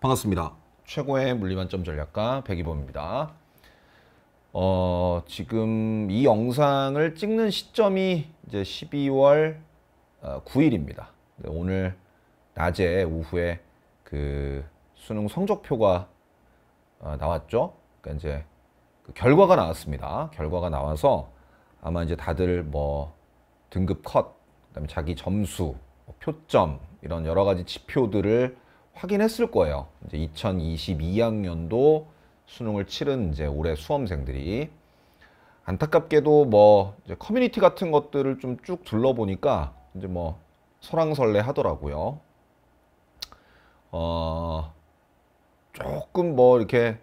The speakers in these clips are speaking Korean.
반갑습니다. 최고의 물리만점 전략가 백이범입니다. 어, 지금 이 영상을 찍는 시점이 이제 12월 9일입니다. 오늘 낮에 오후에 그 수능 성적표가 어, 나왔죠. 그러니까 이제 그 결과가 나왔습니다. 결과가 나와서 아마 이제 다들 뭐 등급 컷, 그다음에 자기 점수, 뭐 표점 이런 여러 가지 지표들을 확인했을 거예요. 이제 2022학년도 수능을 치른 이제 올해 수험생들이 안타깝게도 뭐 커뮤니티 같은 것들을 좀 쭉 둘러보니까 이제 뭐 설왕설래 하더라고요. 어 조금 뭐 이렇게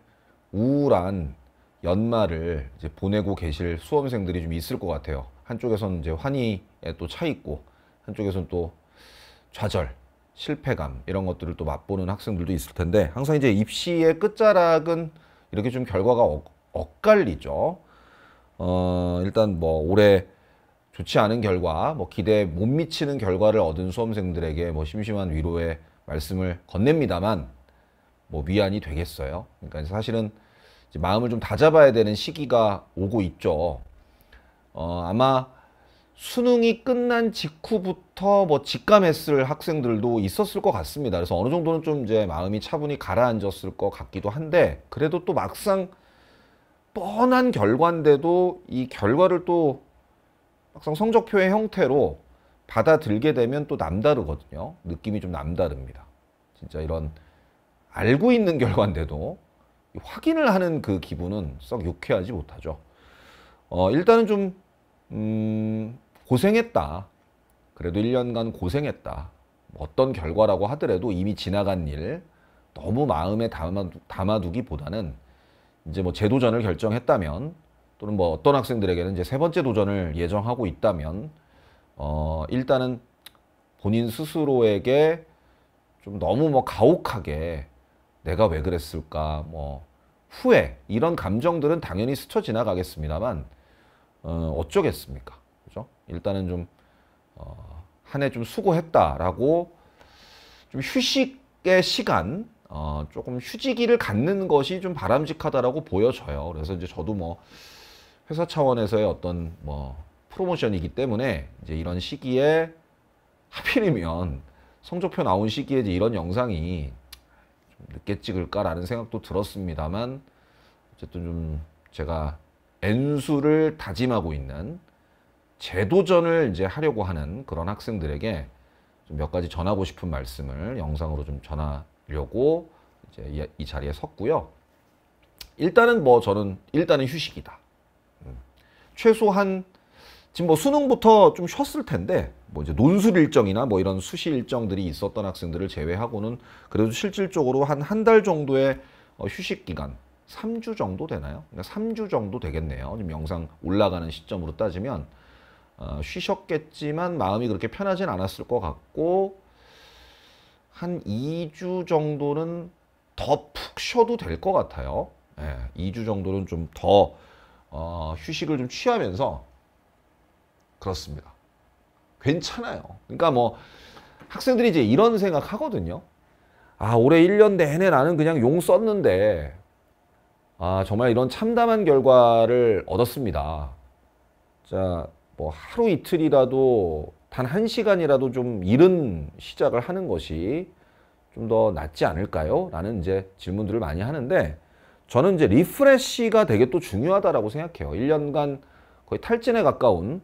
우울한 연말을 이제 보내고 계실 수험생들이 좀 있을 것 같아요. 한쪽에서는 이제 환희에 또 차 있고 한쪽에서는 또 좌절, 실패감 이런 것들을 또 맛보는 학생들도 있을 텐데 항상 이제 입시의 끝자락은 이렇게 좀 결과가 엇, 엇갈리죠. 어, 일단 뭐 올해 좋지 않은 결과, 뭐 기대에 못 미치는 결과를 얻은 수험생들에게 뭐 심심한 위로의 말씀을 건넵니다만 뭐 위안이 되겠어요. 그러니까 사실은 마음을 좀 다잡아야 되는 시기가 오고 있죠. 어, 아마 수능이 끝난 직후부터 뭐 직감했을 학생들도 있었을 것 같습니다. 그래서 어느 정도는 좀 이제 마음이 차분히 가라앉았을 것 같기도 한데 그래도 또 막상 뻔한 결과인데도 이 결과를 또 막상 성적표의 형태로 받아들게 되면 또 남다르거든요. 느낌이 좀 남다릅니다. 진짜 이런 알고 있는 결과인데도 확인을 하는 그 기분은 썩 유쾌하지 못하죠. 어, 일단은 좀, 음, 고생했다. 그래도 1년간 고생했다. 어떤 결과라고 하더라도 이미 지나간 일 너무 마음에 담아두, 기보다는 이제 뭐 재도전을 결정했다면 또는 뭐 어떤 학생들에게는 이제 세 번째 도전을 예정하고 있다면 어 일단은 본인 스스로에게 좀 너무 뭐 가혹하게 내가 왜 그랬을까 뭐 후회 이런 감정들은 당연히 스쳐 지나가겠습니다만 어 어쩌겠습니까 일단은 좀 어, 한해 좀 수고했다라고 좀 휴식의 시간 어, 조금 휴지기를 갖는 것이 좀 바람직하다라고 보여져요. 그래서 이제 저도 뭐 회사 차원에서의 어떤 뭐 프로모션이기 때문에 이제 이런 시기에 하필이면 성적표 나온 시기에 이제 이런 영상이 좀 늦게 찍을까라는 생각도 들었습니다만 어쨌든 좀 제가 N수를 다짐하고 있는 재도전을 이제 하려고 하는 그런 학생들에게 좀몇 가지 전하고 싶은 말씀을 영상으로 좀 전하려고 이제 이, 자리에 섰고요. 일단은 뭐 저는 일단은 휴식이다. 음. 최소한 지금 뭐 수능부터 좀 쉬었을 텐데 뭐 이제 논술 일정이나 뭐 이런 수시 일정들이 있었던 학생들을 제외하고는 그래도 실질적으로 한 한 달 정도의 어, 휴식 기간 3주 정도 되나요? 그러니까 3주 정도 되겠네요. 지금 영상 올라가는 시점으로 따지면 어, 쉬셨겠지만 마음이 그렇게 편하진 않았을 것 같고 한 2주 정도는 더 푹 쉬어도 될 것 같아요. 예, 2주 정도는 좀더 어, 휴식을 좀 취하면서 그렇습니다. 괜찮아요. 그러니까 뭐 학생들이 이제 이런 생각 하거든요. 아, 올해 1년 내내 나는 그냥 용 썼는데 아, 정말 이런 참담한 결과를 얻었습니다. 자, 뭐 하루 이틀이라도 단 한 시간이라도 좀 이른 시작을 하는 것이 좀 더 낫지 않을까요? 라는 이제 질문들을 많이 하는데 저는 이제 리프레쉬가 되게 또 중요하다라고 생각해요. 1년간 거의 탈진에 가까운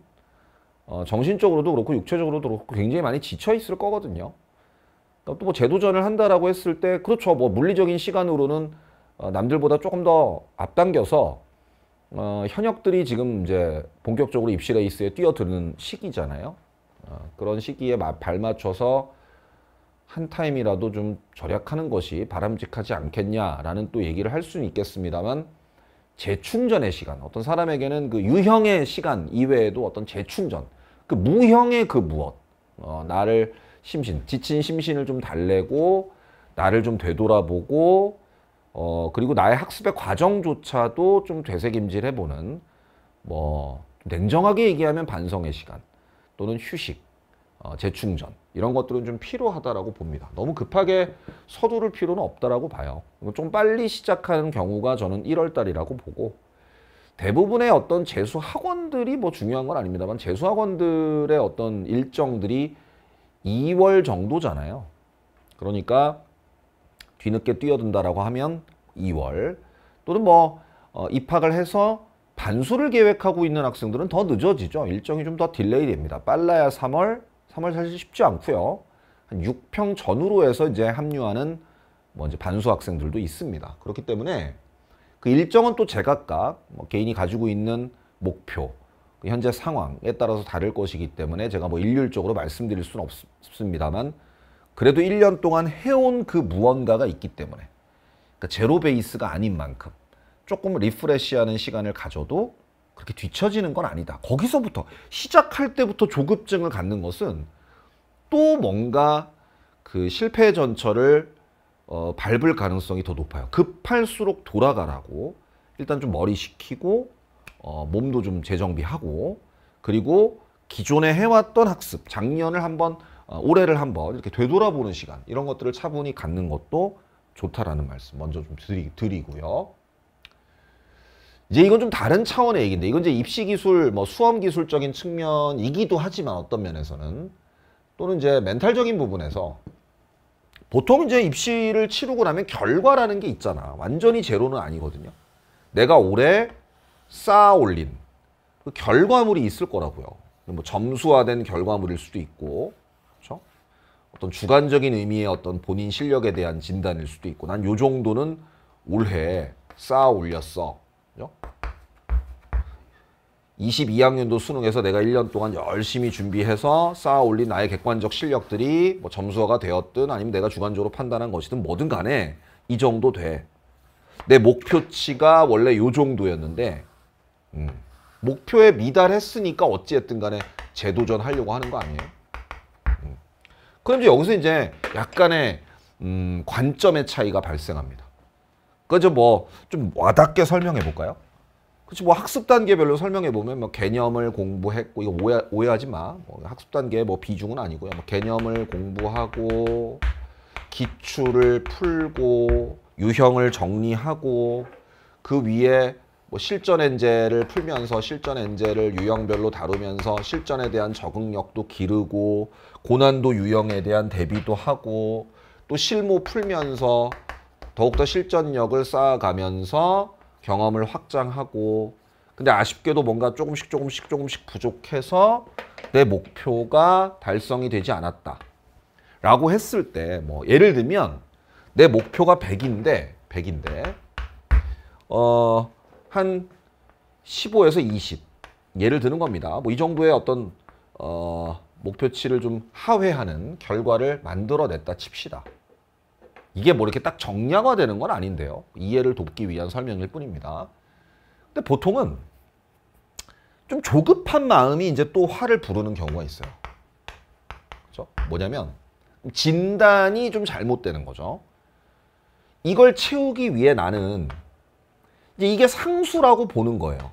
어, 정신적으로도 그렇고 육체적으로도 그렇고 굉장히 많이 지쳐 있을 거거든요. 그러니까 또뭐 재도전을 한다라고 했을 때 그렇죠. 뭐 물리적인 시간으로는 어, 남들보다 조금 더 앞당겨서 어, 현역들이 지금 이제 본격적으로 입시 레이스에 뛰어드는 시기잖아요. 어, 그런 시기에 마, 발맞춰서 한 타임이라도 좀 절약하는 것이 바람직하지 않겠냐라는 또 얘기를 할 수는 있겠습니다만 재충전의 시간, 어떤 사람에게는 그 유형의 시간 이외에도 어떤 재충전, 그 무형의 그 무엇, 어, 나를 심신, 지친 심신을 좀 달래고 나를 좀 되돌아보고 어, 그리고 나의 학습의 과정조차도 좀 되새김질 해보는, 뭐, 냉정하게 얘기하면 반성의 시간 또는 휴식, 어, 재충전 이런 것들은 좀 필요하다라고 봅니다. 너무 급하게 서두를 필요는 없다라고 봐요. 좀 빨리 시작하는 경우가 저는 1월 달이라고 보고 대부분의 어떤 재수 학원들이 뭐 중요한 건 아닙니다만 재수 학원들의 어떤 일정들이 2월 정도잖아요. 그러니까 뒤늦게 뛰어든다라고 하면 2월 또는 뭐 어, 입학을 해서 반수를 계획하고 있는 학생들은 더 늦어지죠. 일정이 좀 더 delay 됩니다. 빨라야 3월, 3월 사실 쉽지 않고요. 한 6평 전후로 해서 이제 합류하는 뭐 이제 반수 학생들도 있습니다. 그렇기 때문에 그 일정은 또 제각각 뭐 개인이 가지고 있는 목표, 그 현재 상황에 따라서 다를 것이기 때문에 제가 뭐 일률적으로 말씀드릴 수는 없습니다만 그래도 1년 동안 해온 그 무언가가 있기 때문에 그러니까 제로 베이스가 아닌 만큼 조금 리프레시하는 시간을 가져도 그렇게 뒤처지는 건 아니다. 거기서부터 시작할 때부터 조급증을 갖는 것은 또 뭔가 그 실패 전철을 어, 밟을 가능성이 더 높아요. 급할수록 돌아가라고 일단 좀 머리 식히고 어, 몸도 좀 재정비하고 그리고 기존에 해왔던 학습 작년을 한번 어, 올해를 한번 이렇게 되돌아보는 시간 이런 것들을 차분히 갖는 것도 좋다라는 말씀 먼저 좀 드리, 드리고요. 이제 이건 좀 다른 차원의 얘기인데 이건 이제 입시 기술 뭐 수험 기술적인 측면이기도 하지만 어떤 면에서는 또는 이제 멘탈적인 부분에서 보통 이제 입시를 치르고 나면 결과라는 게 있잖아. 완전히 제로는 아니거든요. 내가 올해 쌓아 올린 그 결과물이 있을 거라고요. 뭐 점수화된 결과물일 수도 있고? 어떤 주관적인 의미의 어떤 본인 실력에 대한 진단일 수도 있고, 난 요 정도는 올해 쌓아 올렸어. 22학년도 수능에서 내가 1년 동안 열심히 준비해서 쌓아 올린 나의 객관적 실력들이 뭐 점수화가 되었든 아니면 내가 주관적으로 판단한 것이든 뭐든 간에 이 정도 돼. 내 목표치가 원래 요 정도였는데 음, 목표에 미달했으니까 어찌했든 간에 재도전하려고 하는 거 아니에요? 음. 그럼 이제 여기서 이제 약간의 음, 관점의 차이가 발생합니다. 그죠 뭐 좀 와닿게 설명해 볼까요? 그렇지 뭐 학습 단계별로 설명해 보면 뭐 개념을 공부했고 이거 오해, 오해하지 마. 뭐 학습 단계 뭐 비중은 아니고요. 뭐 개념을 공부하고 기출을 풀고 유형을 정리하고 그 위에 뭐 실전 엔제를 풀면서 실전 엔제를 유형별로 다루면서 실전에 대한 적응력도 기르고 고난도 유형에 대한 대비도 하고 또 실무 풀면서 더욱더 실전력을 쌓아가면서 경험을 확장하고 근데 아쉽게도 뭔가 조금씩 조금씩 조금씩 부족해서 내 목표가 달성이 되지 않았다. 라고 했을 때 뭐 예를 들면 내 목표가 100인데 100인데 어 한 15에서 20 예를 드는 겁니다. 뭐 이 정도의 어떤 어 목표치를 좀 하회하는 결과를 만들어냈다 칩시다. 이게 뭐 이렇게 딱 정량화되는 건 아닌데요. 이해를 돕기 위한 설명일 뿐입니다. 근데 보통은 좀 조급한 마음이 이제 또 화를 부르는 경우가 있어요. 그죠? 뭐냐면 진단이 좀 잘못되는 거죠. 이걸 채우기 위해 나는 이게 상수라고 보는 거예요.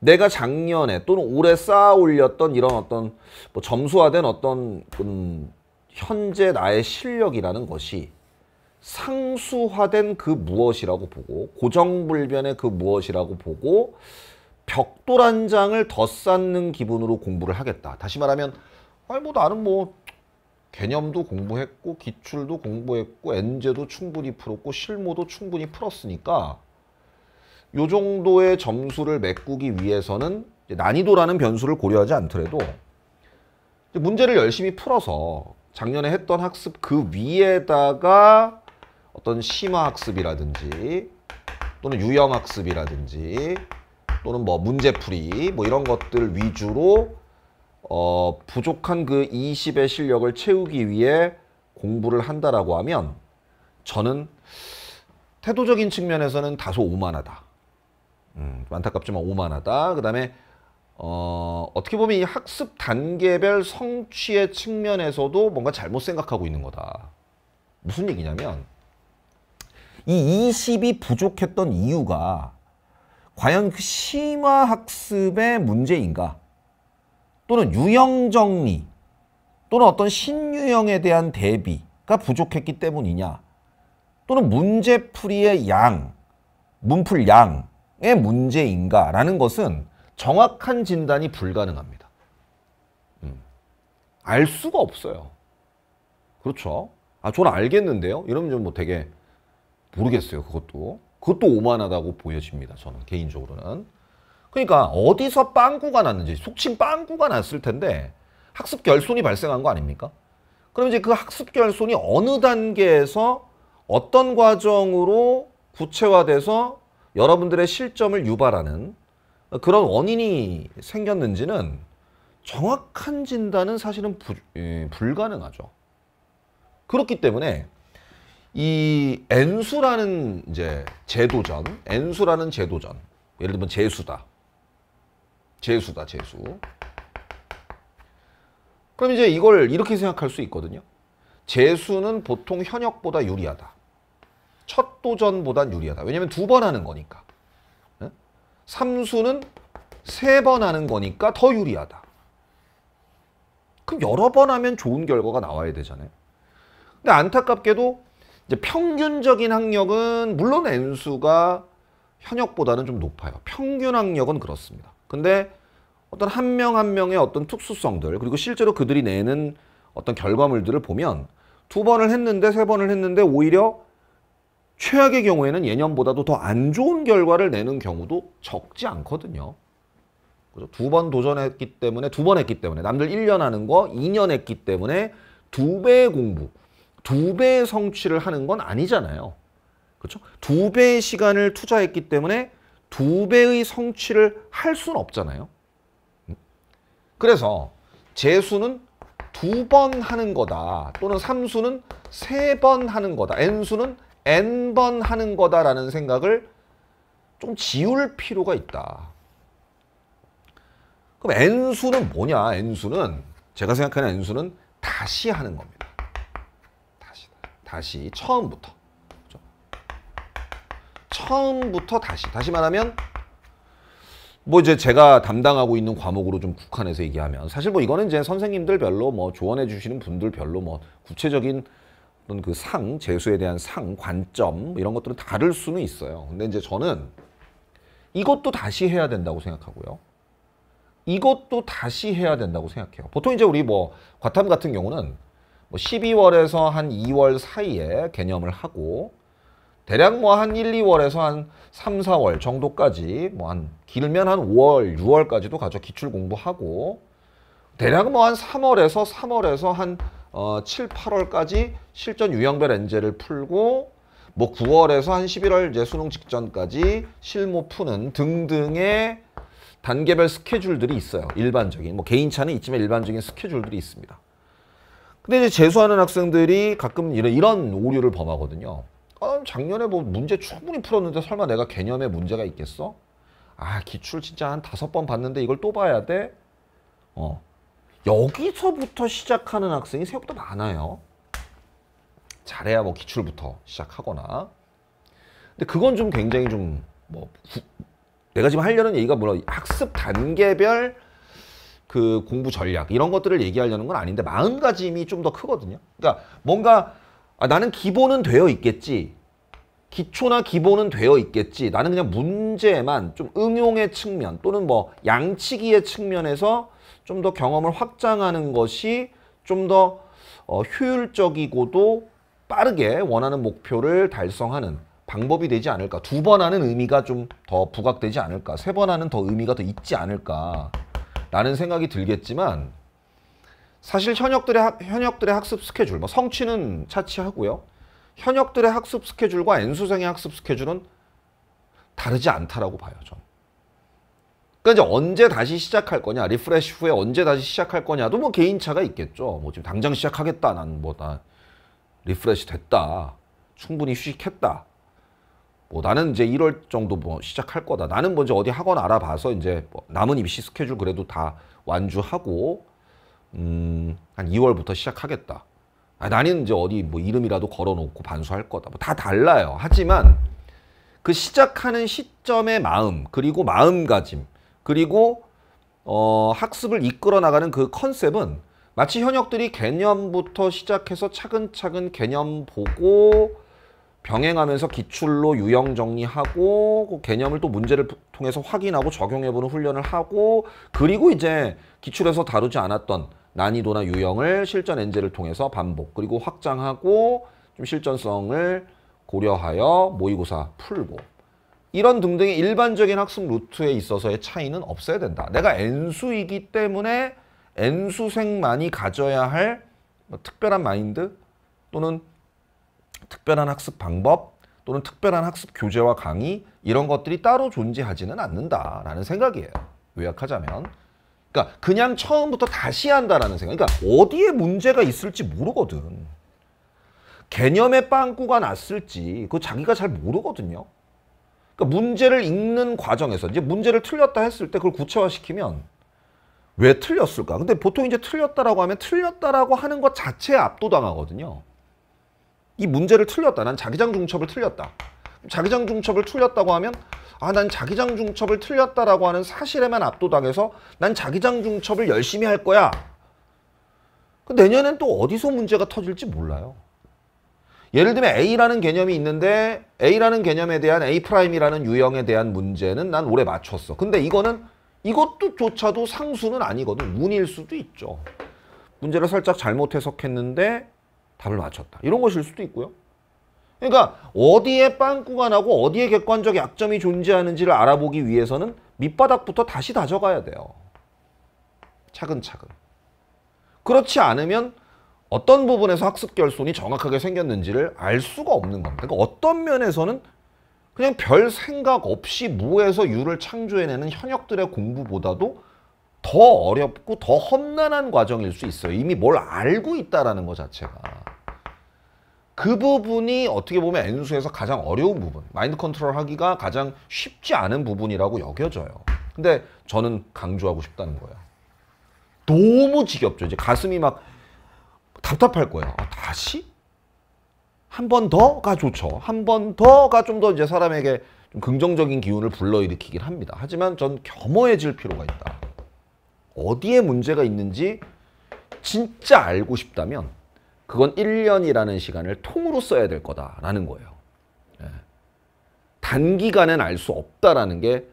내가 작년에 또는 올해 쌓아 올렸던 이런 어떤 뭐 점수화된 어떤 음, 현재 나의 실력이라는 것이 상수화된 그 무엇이라고 보고 고정불변의 그 무엇이라고 보고 벽돌 한 장을 더 쌓는 기분으로 공부를 하겠다. 다시 말하면 아니 뭐 나는 뭐 개념도 공부했고 기출도 공부했고 엔제도 충분히 풀었고 실무도 충분히 풀었으니까 요 정도의 점수를 메꾸기 위해서는 난이도라는 변수를 고려하지 않더라도 문제를 열심히 풀어서 작년에 했던 학습 그 위에다가 어떤 심화 학습이라든지 또는 유형 학습이라든지 또는 뭐 문제풀이 뭐 이런 것들 위주로 어 부족한 그 20의 실력을 채우기 위해 공부를 한다라고 하면 저는 태도적인 측면에서는 다소 오만하다. 음, 안타깝지만 오만하다. 그 다음에 어, 어떻게 보면 이 학습 단계별 성취의 측면에서도 뭔가 잘못 생각하고 있는 거다. 무슨 얘기냐면 이 20이 부족했던 이유가 과연 그 심화 학습의 문제인가? 또는 유형 정리, 또는 어떤 신유형에 대한 대비가 부족했기 때문이냐 또는 문제풀이의 양, 문풀 양 의 문제인가라는 것은 정확한 진단이 불가능합니다. 음. 알 수가 없어요. 그렇죠? 아, 저는 알겠는데요? 이러면 좀 뭐 되게 모르겠어요. 그것도. 그것도 오만하다고 보여집니다. 저는 개인적으로는. 그러니까 어디서 빵꾸가 났는지 속칭 빵꾸가 났을 텐데 학습 결손이 발생한 거 아닙니까? 그럼 이제 그 학습 결손이 어느 단계에서 어떤 과정으로 구체화돼서 여러분들의 실점을 유발하는 그런 원인이 생겼는지는 정확한 진단은 사실은 부, 예, 불가능하죠. 그렇기 때문에 이 N수라는 이제 제도전, N수라는 제도전, 예를 들면 재수다. 재수다, 재수. 그럼 이제 이걸 이렇게 생각할 수 있거든요. 재수는 보통 현역보다 유리하다. 첫 도전보단 유리하다. 왜냐면 두 번 하는 거니까. 네? 삼수는 세 번 하는 거니까 더 유리하다. 그럼 여러 번 하면 좋은 결과가 나와야 되잖아요. 근데 안타깝게도 이제 평균적인 학력은 물론 N수가 현역보다는 좀 높아요. 평균 학력은 그렇습니다. 근데 어떤 한 명 한 명의 어떤 특수성들 그리고 실제로 그들이 내는 어떤 결과물들을 보면 두 번을 했는데 세 번을 했는데 오히려 최악의 경우에는 예년보다도 더 안 좋은 결과를 내는 경우도 적지 않거든요. 두번 도전했기 때문에 두 번 했기 때문에 남들 1년 하는 거 2년 했기 때문에 두 배의 공부, 두 배의 성취를 하는 건 아니잖아요. 그렇죠? 두 배의 시간을 투자했기 때문에 두 배의 성취를 할 수는 없잖아요. 음? 그래서 재수는 두 번 하는 거다. 또는 삼수는 세 번 하는 거다. n수는 n번 하는 거다라는 생각을 좀 지울 필요가 있다. 그럼 n수는 뭐냐? n수는 제가 생각하는 n수는 다시 하는 겁니다. 다시 다시 처음부터. 그렇죠? 처음부터 다시. 다시 말하면 뭐 이제 제가 담당하고 있는 과목으로 좀 국한해서 얘기하면 사실 뭐 이거는 이제 선생님들 별로 뭐 조언해 주시는 분들 별로 뭐 구체적인 어떤 그 상, 재수에 대한 상, 관점 이런 것들은 다를 수는 있어요. 근데 이제 저는 이것도 다시 해야 된다고 생각하고요. 이것도 다시 해야 된다고 생각해요. 보통 이제 우리 뭐 과탐 같은 경우는 뭐 12월에서 한 2월 사이에 개념을 하고 대략 뭐 한 1, 2월에서 한 3, 4월 정도까지 뭐 한 길면 한 5월, 6월까지도 가죠. 기출 공부하고 대략 뭐 한 3월에서 3월에서 한 어, 7, 8월까지 실전 유형별 엔제를 풀고 뭐 9월에서 한 11월 이제 수능 직전까지 실무 푸는 등등의 단계별 스케줄들이 있어요. 일반적인 뭐 개인차는 있지만 일반적인 스케줄들이 있습니다. 근데 이제 재수하는 학생들이 가끔 이런 이런 오류를 범하거든요. 아, 작년에 뭐 문제 충분히 풀었는데 설마 내가 개념에 문제가 있겠어? 아 기출 진짜 한 다섯 번 봤는데 이걸 또 봐야 돼? 어 여기서부터 시작하는 학생이 생각보다 많아요. 잘해야 뭐 기출부터 시작하거나. 근데 그건 좀 굉장히 좀 뭐 내가 지금 하려는 얘기가 뭐라 학습 단계별 그 공부 전략 이런 것들을 얘기하려는 건 아닌데 마음가짐이 좀 더 크거든요. 그러니까 뭔가 아, 나는 기본은 되어 있겠지. 기초나 기본은 되어 있겠지. 나는 그냥 문제만 좀 응용의 측면 또는 뭐 양치기의 측면에서 좀 더 경험을 확장하는 것이 좀더 어, 효율적이고도 빠르게 원하는 목표를 달성하는 방법이 되지 않을까. 두 번 하는 의미가 좀 더 부각되지 않을까. 세 번 하는 더 의미가 더 있지 않을까. 라는 생각이 들겠지만 사실 현역들의, 학, 현역들의 학습 스케줄, 뭐 성취는 차치하고요. 현역들의 학습 스케줄과 N수생의 학습 스케줄은 다르지 않다라고 봐요, 저는. 그러니까 이제 언제 다시 시작할 거냐, refresh 후에 언제 다시 시작할 거냐도 뭐 개인차가 있겠죠. 뭐 지금 당장 시작하겠다, 난 뭐다 refresh 됐다, 충분히 휴식했다. 뭐 나는 이제 1월 정도 뭐 시작할 거다. 나는 먼저 어디 학원 알아봐서 이제 뭐 남은 입시 스케줄 그래도 다 완주하고 음, 한 2월부터 시작하겠다. 아, 나는 이제 어디 뭐 이름이라도 걸어놓고 반수할 거다. 뭐 다 달라요. 하지만 그 시작하는 시점의 마음 그리고 마음가짐 그리고 어, 학습을 이끌어 나가는 그 컨셉은 마치 현역들이 개념부터 시작해서 차근차근 개념 보고 병행하면서 기출로 유형 정리하고 그 개념을 또 문제를 통해서 확인하고 적용해보는 훈련을 하고 그리고 이제 기출에서 다루지 않았던 난이도나 유형을 실전 엔제를 통해서 반복 그리고 확장하고 좀 실전성을 고려하여 모의고사 풀고 이런 등등의 일반적인 학습 루트에 있어서의 차이는 없어야 된다. 내가 N수이기 때문에 N수생만이 가져야 할뭐 특별한 마인드 또는 특별한 학습 방법 또는 특별한 학습 교재와 강의 이런 것들이 따로 존재하지는 않는다라는 생각이에요. 요약하자면. 그러니까 그냥 처음부터 다시 한다라는 생각. 그러니까 어디에 문제가 있을지 모르거든. 개념의 빵꾸가 났을지 그 자기가 잘 모르거든요. 그러니까 문제를 읽는 과정에서 이제 문제를 틀렸다 했을 때 그걸 구체화시키면 왜 틀렸을까? 근데 보통 이제 틀렸다라고 하면 틀렸다라고 하는 것 자체에 압도당하거든요. 이 문제를 틀렸다. 난 자기장 중첩을 틀렸다. 자기장 중첩을 틀렸다고 하면 아, 난 자기장 중첩을 틀렸다라고 하는 사실에만 압도당해서 난 자기장 중첩을 열심히 할 거야. 그 내년엔 또 어디서 문제가 터질지 몰라요. 예를 들면 A라는 개념이 있는데 A라는 개념에 대한 A'이라는 유형에 대한 문제는 난 올해 맞췄어. 근데 이거는 이것도 조차도 상수는 아니거든. 운일 수도 있죠. 문제를 살짝 잘못 해석했는데 답을 맞췄다. 이런 것일 수도 있고요. 그러니까 어디에 빵꾸가 나고 어디에 객관적 약점이 존재하는지를 알아보기 위해서는 밑바닥부터 다시 다져가야 돼요. 차근차근. 그렇지 않으면 어떤 부분에서 학습 결손이 정확하게 생겼는지를 알 수가 없는 겁니다. 그러니까 어떤 면에서는 그냥 별 생각 없이 무에서 유를 창조해내는 현역들의 공부보다도 더 어렵고 더 험난한 과정일 수 있어요. 이미 뭘 알고 있다라는 것 자체가. 그 부분이 어떻게 보면 N수에서 가장 어려운 부분, 마인드 컨트롤 하기가 가장 쉽지 않은 부분이라고 여겨져요. 근데 저는 강조하고 싶다는 거예요. 너무 지겹죠. 이제 가슴이 막 답답할 거예요. 아, 다시? 한 번 더가 좋죠. 한 번 더가 좀 더 이제 사람에게 좀 긍정적인 기운을 불러일으키긴 합니다. 하지만 전 겸허해질 필요가 있다. 어디에 문제가 있는지 진짜 알고 싶다면 그건 1년이라는 시간을 통으로 써야 될 거다라는 거예요. 예. 단기간엔 알 수 없다라는 게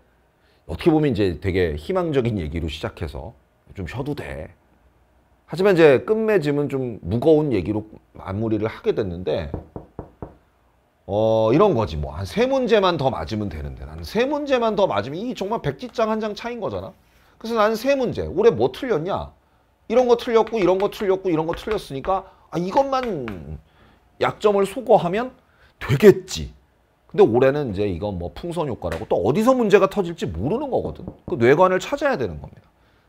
어떻게 보면 이제 되게 희망적인 얘기로 시작해서 좀 쉬어도 돼. 하지만 이제 끝맺음은 좀 무거운 얘기로 마무리를 하게 됐는데 어 이런 거지 뭐. 한 세 문제만 더 맞으면 되는데 나는 세 문제만 더 맞으면 이 정말 백지장 한 장 차인 거잖아. 그래서 나는 세 문제 올해 뭐 틀렸냐? 이런 거 틀렸고 이런 거 틀렸고 이런 거 틀렸으니까 아 이것만 약점을 소거하면 되겠지. 근데 올해는 이제 이건 뭐 풍선 효과라고 또 어디서 문제가 터질지 모르는 거거든. 그 뇌관을 찾아야 되는 겁니다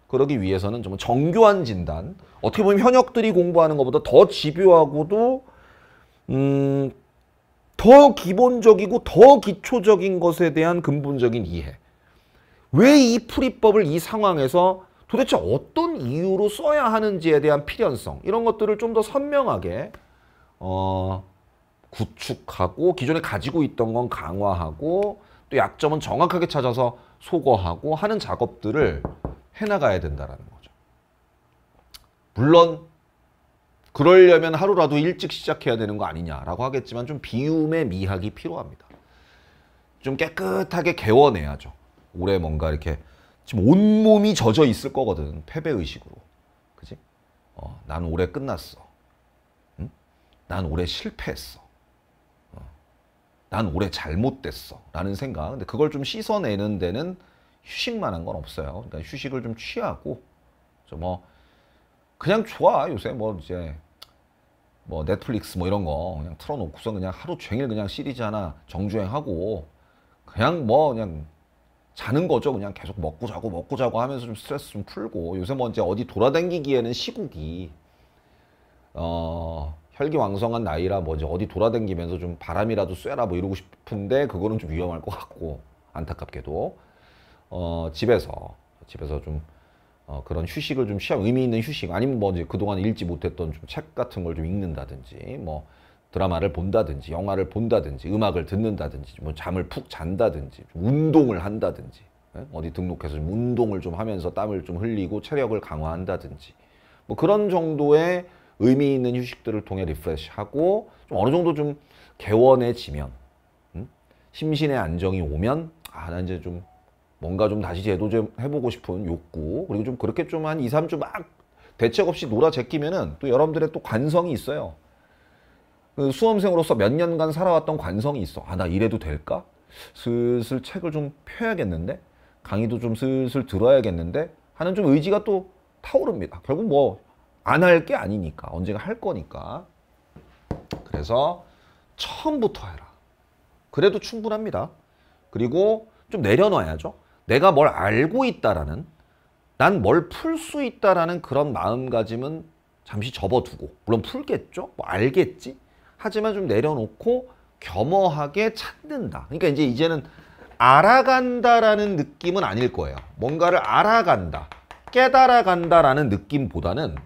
그러기 위해서는 좀 정교한 진단, 어떻게 보면 현역들이 공부하는 것보다 더 집요하고도 음, 더 기본적이고 더 기초적인 것에 대한 근본적인 이해. 왜 이 풀이법을 이 상황에서 도대체 어떤 이유로 써야 하는지에 대한 필연성 이런 것들을 좀 더 선명하게 어, 구축하고 기존에 가지고 있던 건 강화하고 또 약점은 정확하게 찾아서 소거하고 하는 작업들을 해나가야 된다라는 거죠. 물론 그러려면 하루라도 일찍 시작해야 되는 거 아니냐라고 하겠지만 좀 비움의 미학이 필요합니다. 좀 깨끗하게 개워내야죠. 올해 뭔가 이렇게 지금 온몸이 젖어 있을 거거든. 패배 의식으로. 그지? 어, 난 올해 끝났어. 응? 난 올해 실패했어. 어, 난 올해 잘못됐어. 라는 생각. 근데 그걸 좀 씻어내는 데는 휴식만 한 건 없어요. 그러니까 휴식을 좀 취하고 뭐 그냥 좋아 요새 뭐 이제 뭐 넷플릭스 뭐 이런 거 그냥 틀어놓고서 그냥 하루 종일 그냥 시리즈 하나 정주행하고 그냥 뭐 그냥 자는 거죠. 그냥 계속 먹고 자고 먹고 자고 하면서 좀 스트레스 좀 풀고 요새 뭐 이제 어디 돌아다니기에는 시국이 어 혈기왕성한 나이라 뭐 이제 어디 돌아다니면서 좀 바람이라도 쐬라 뭐 이러고 싶은데 그거는 좀 위험할 것 같고 안타깝게도 어, 집에서 집에서 좀 어, 그런 휴식을 좀 취한 의미 있는 휴식 아니면 뭐 이제 그동안 읽지 못했던 좀 책 같은 걸 좀 읽는다든지 뭐 드라마를 본다든지 영화를 본다든지 음악을 듣는다든지 뭐 잠을 푹 잔다든지 운동을 한다든지 예? 어디 등록해서 좀 운동을 좀 하면서 땀을 좀 흘리고 체력을 강화한다든지 뭐 그런 정도의 의미 있는 휴식들을 통해 리프레시하고 좀 어느 정도 좀 개원해지면 음? 심신의 안정이 오면 아 나 이제 좀 뭔가 좀 다시 제도 좀 해보고 싶은 욕구 그리고 좀 그렇게 좀 한 2, 3주 막 대책 없이 놀아 제끼면은 또 여러분들의 또 관성이 있어요. 그 수험생으로서 몇 년간 살아왔던 관성이 있어. 아, 나 이래도 될까? 슬슬 책을 좀 펴야겠는데? 강의도 좀 슬슬 들어야겠는데? 하는 좀 의지가 또 타오릅니다. 결국 뭐, 안 할 게 아니니까. 언젠가 할 거니까. 그래서 처음부터 해라. 그래도 충분합니다. 그리고 좀 내려놔야죠. 내가 뭘 알고 있다라는, 난 뭘 풀 수 있다라는 그런 마음가짐은 잠시 접어두고, 물론 풀겠죠? 뭐 알겠지? 하지만 좀 내려놓고 겸허하게 찾는다. 그러니까 이제 이제는 알아간다라는 느낌은 아닐 거예요. 뭔가를 알아간다, 깨달아간다라는 느낌보다는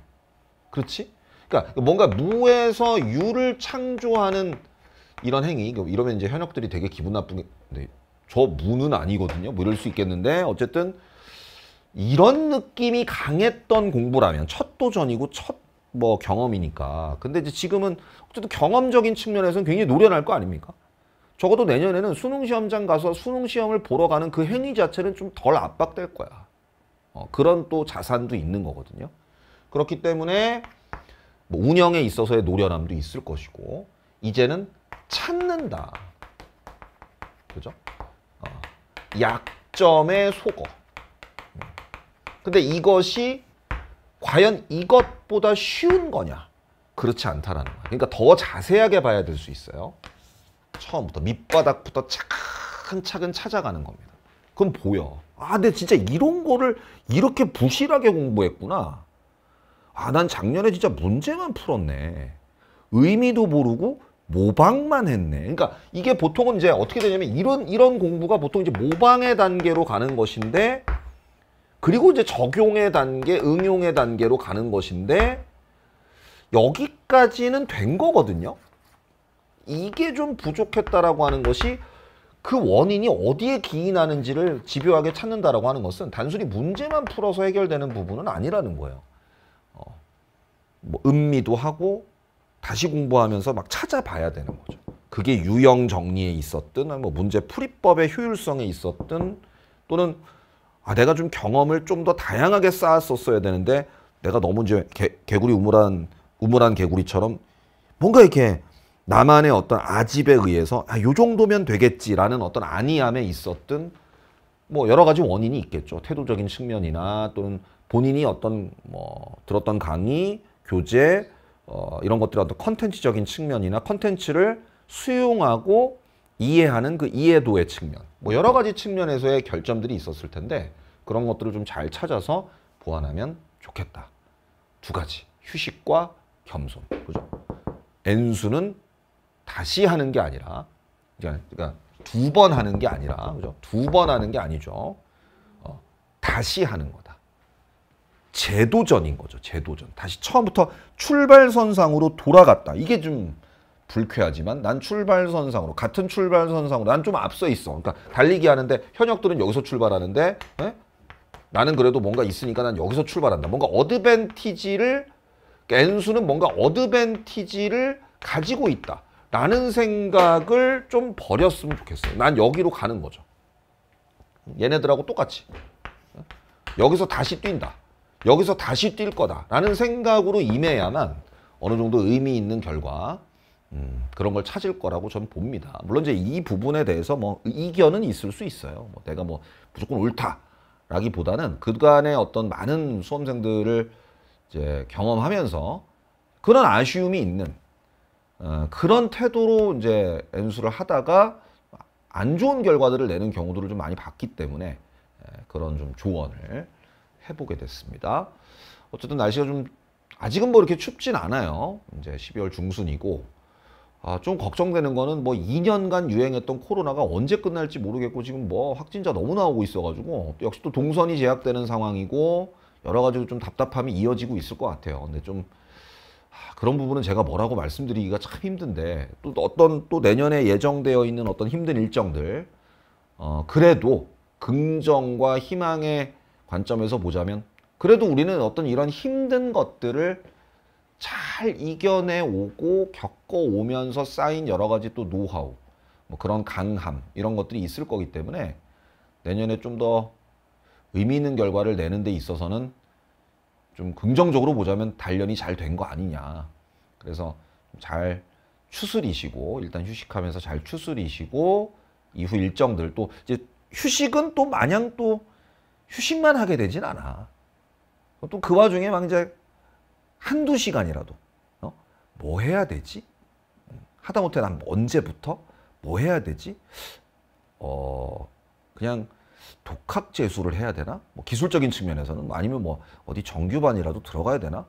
그렇지? 그러니까 뭔가 무에서 유를 창조하는 이런 행위. 이러면 이제 현역들이 되게 기분 나쁜 게, 네, 저 무는 아니거든요. 뭐 이럴 수 있겠는데 어쨌든 이런 느낌이 강했던 공부라면 첫 도전이고 첫 뭐 경험이니까. 근데 이제 지금은 어쨌든 경험적인 측면에서는 굉장히 노련할 거 아닙니까? 적어도 내년에는 수능 시험장 가서 수능 시험을 보러 가는 그 행위 자체는 좀 덜 압박될 거야. 어, 그런 또 자산도 있는 거거든요. 그렇기 때문에 뭐 운영에 있어서의 노련함도 있을 것이고 이제는 찾는다. 그죠? 어, 약점에 속어. 근데 이것이 과연 이것보다 쉬운 거냐? 그렇지 않다라는 거야. 그러니까 더 자세하게 봐야 될 수 있어요. 처음부터 밑바닥부터 차근차근 찾아가는 겁니다. 그럼 보여. 아, 근데 진짜 이런 거를 이렇게 부실하게 공부했구나. 아, 난 작년에 진짜 문제만 풀었네. 의미도 모르고 모방만 했네. 그러니까 이게 보통은 이제 어떻게 되냐면 이런 이런 공부가 보통 이제 모방의 단계로 가는 것인데 그리고 이제 적용의 단계, 응용의 단계로 가는 것인데 여기까지는 된 거거든요. 이게 좀 부족했다라고 하는 것이 그 원인이 어디에 기인하는지를 집요하게 찾는다라고 하는 것은 단순히 문제만 풀어서 해결되는 부분은 아니라는 거예요. 어, 뭐 음미도 하고 다시 공부하면서 막 찾아봐야 되는 거죠. 그게 유형 정리에 있었든 뭐 문제 풀이법의 효율성에 있었든 또는 아 내가 좀 경험을 좀 더 다양하게 쌓았었어야 되는데 내가 너무 이제 개, 개구리 우물한 우물한 개구리처럼 뭔가 이렇게 나만의 어떤 아집에 의해서 아, 요 정도면 되겠지라는 어떤 안이함에 있었던 뭐 여러 가지 원인이 있겠죠. 태도적인 측면이나 또는 본인이 어떤 뭐 들었던 강의, 교재 어, 이런 것들의 어떤 컨텐츠적인 측면이나 컨텐츠를 수용하고 이해하는 그 이해도의 측면 뭐 여러 가지 측면에서의 결점들이 있었을 텐데 그런 것들을 좀 잘 찾아서 보완하면 좋겠다. 두 가지 휴식과 겸손 그죠? N수는 다시 하는 게 아니라 그러니까 두 번 하는 게 아니라 그죠? 두 번 하는 게 아니죠. 어, 다시 하는 거다. 재도전인 거죠. 재도전. 다시 처음부터 출발선상으로 돌아갔다. 이게 좀 불쾌하지만 난 출발선상으로 같은 출발선상으로 난 좀 앞서 있어. 그러니까 달리기 하는데 현역들은 여기서 출발하는데 에? 예? 나는 그래도 뭔가 있으니까 난 여기서 출발한다. 뭔가 어드밴티지를 N수는 뭔가 어드밴티지를 가지고 있다. 라는 생각을 좀 버렸으면 좋겠어요. 난 여기로 가는 거죠. 얘네들하고 똑같이. 여기서 다시 뛴다. 여기서 다시 뛸 거다. 라는 생각으로 임해야만 어느 정도 의미 있는 결과, 음, 그런 걸 찾을 거라고 저는 봅니다. 물론 이제 이 부분에 대해서 뭐 이견은 있을 수 있어요. 뭐 내가 뭐 무조건 옳다. 라기보다는 그간의 어떤 많은 수험생들을 이제 경험하면서 그런 아쉬움이 있는 어, 그런 태도로 이제 연수를 하다가 안 좋은 결과들을 내는 경우들을 좀 많이 봤기 때문에 에, 그런 좀 조언을 해보게 됐습니다. 어쨌든 날씨가 좀 아직은 뭐 이렇게 춥진 않아요. 이제 12월 중순이고 아, 좀 걱정되는 거는 뭐 2년간 유행했던 코로나가 언제 끝날지 모르겠고 지금 뭐 확진자 너무 나오고 있어가지고 역시 또 동선이 제약되는 상황이고 여러 가지로 좀 답답함이 이어지고 있을 것 같아요. 근데 좀 아, 그런 부분은 제가 뭐라고 말씀드리기가 참 힘든데 또 어떤 또 내년에 예정되어 있는 어떤 힘든 일정들 어, 그래도 긍정과 희망의 관점에서 보자면 그래도 우리는 어떤 이런 힘든 것들을 잘 이겨내 오고 겪어 오면서 쌓인 여러 가지 또 노하우, 뭐 그런 강함 이런 것들이 있을 거기 때문에 내년에 좀 더 의미 있는 결과를 내는 데 있어서는 좀 긍정적으로 보자면 단련이 잘 된 거 아니냐. 그래서 잘 추스리시고 일단 휴식하면서 잘 추스리시고 이후 일정들 또 이제 휴식은 또 마냥 또 휴식만 하게 되진 않아. 또 그 와중에 막 이제 한두 시간이라도 어? 뭐 해야 되지? 하다못해 난 언제부터 뭐 해야 되지? 어 그냥 독학 재수를 해야 되나? 뭐 기술적인 측면에서는 아니면 뭐 어디 정규반이라도 들어가야 되나?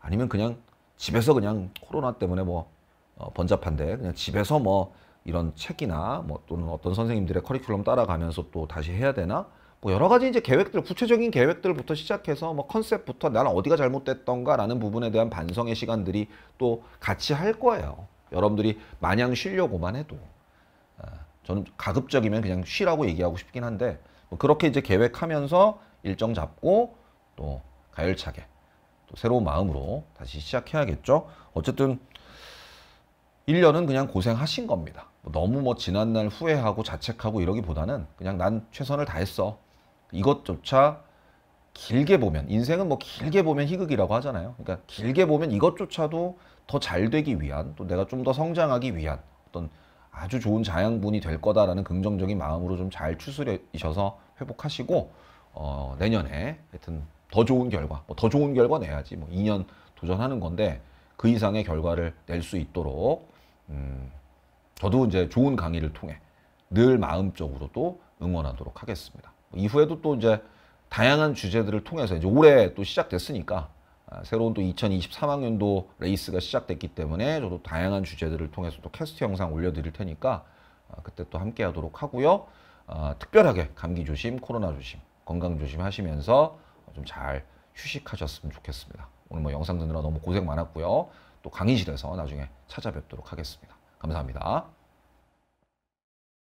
아니면 그냥 집에서 그냥 코로나 때문에 뭐 어, 번잡한데 그냥 집에서 뭐 이런 책이나 뭐 또는 어떤 선생님들의 커리큘럼 따라가면서 또 다시 해야 되나? 뭐 여러 가지 이제 계획들, 구체적인 계획들부터 시작해서 뭐 컨셉부터 나는 어디가 잘못됐던가라는 부분에 대한 반성의 시간들이 또 같이 할 거예요. 여러분들이 마냥 쉬려고만 해도. 아, 저는 가급적이면 그냥 쉬라고 얘기하고 싶긴 한데 뭐 그렇게 이제 계획하면서 일정 잡고 또 가열차게 또 새로운 마음으로 다시 시작해야겠죠. 어쨌든 1년은 그냥 고생하신 겁니다. 뭐 너무 뭐 지난날 후회하고 자책하고 이러기보다는 그냥 난 최선을 다했어. 이것조차 길게 보면 인생은 뭐 길게 보면 희극이라고 하잖아요. 그러니까 길게 보면 이것조차도 더 잘 되기 위한 또 내가 좀 더 성장하기 위한 어떤 아주 좋은 자양분이 될 거다라는 긍정적인 마음으로 좀 잘 추스리셔서 회복하시고 어, 내년에 하여튼 더 좋은 결과, 뭐 더 좋은 결과 내야지 뭐 2년 도전하는 건데 그 이상의 결과를 낼 수 있도록 음, 저도 이제 좋은 강의를 통해 늘 마음적으로도 응원하도록 하겠습니다. 이후에도 또 이제 다양한 주제들을 통해서 이제 올해 또 시작됐으니까 아, 새로운 또 2023학년도 레이스가 시작됐기 때문에 저도 다양한 주제들을 통해서 또 캐스트 영상 올려드릴 테니까 아, 그때 또 함께 하도록 하고요. 아, 특별하게 감기 조심, 코로나 조심, 건강 조심 하시면서 좀 잘 휴식하셨으면 좋겠습니다. 오늘 뭐 영상 듣느라 너무 고생 많았고요. 또 강의실에서 나중에 찾아뵙도록 하겠습니다. 감사합니다.